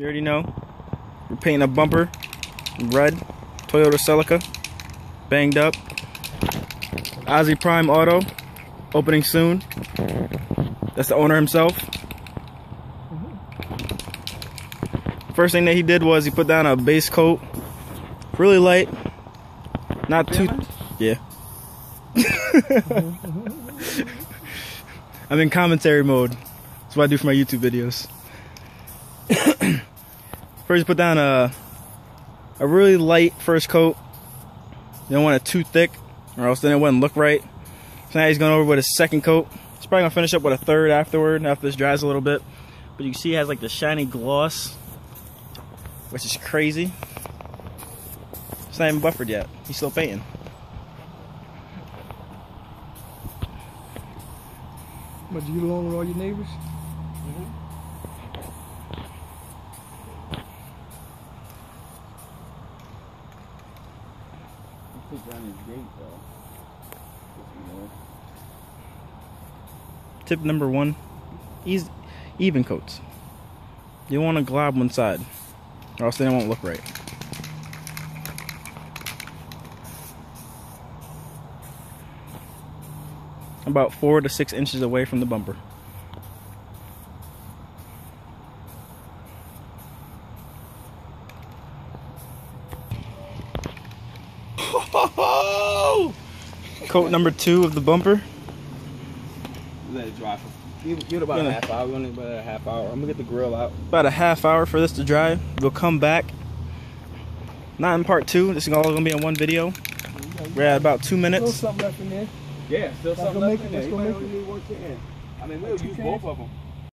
You already know. We're painting a bumper red. Toyota Celica. Banged up. Ozzy Prime Auto. Opening soon. That's the owner himself. First thing that he did was he put down a base coat. Really light. Not too. Yeah. I'm in commentary mode. That's what I do for my YouTube videos. First, put down a a really light first coat. You don't want it too thick, or else then it wouldn't look right. So now he's going over with his second coat. He's probably gonna finish up with a third afterward after this dries a little bit. But you can see it has like the shiny gloss, which is crazy. It's not even buffered yet. He's still painting. But do you get along with all your neighbors? Mm-hmm. Tip number one, ease, even coats. You want to glob one side, or else they won't look right. About four to six inches away from the bumper. Coat number two of the bumper. Let it dry for give, give it about Yeah. a half hour. We only about a half hour. I'm gonna get the grill out. About a half hour for this to dry. We'll come back. Not in part two. This is all gonna be in one video. We're at about two Still minutes. something left in there. Yeah, still something left in there. let's go Anybody make only need one can. I mean, we'll use both of them.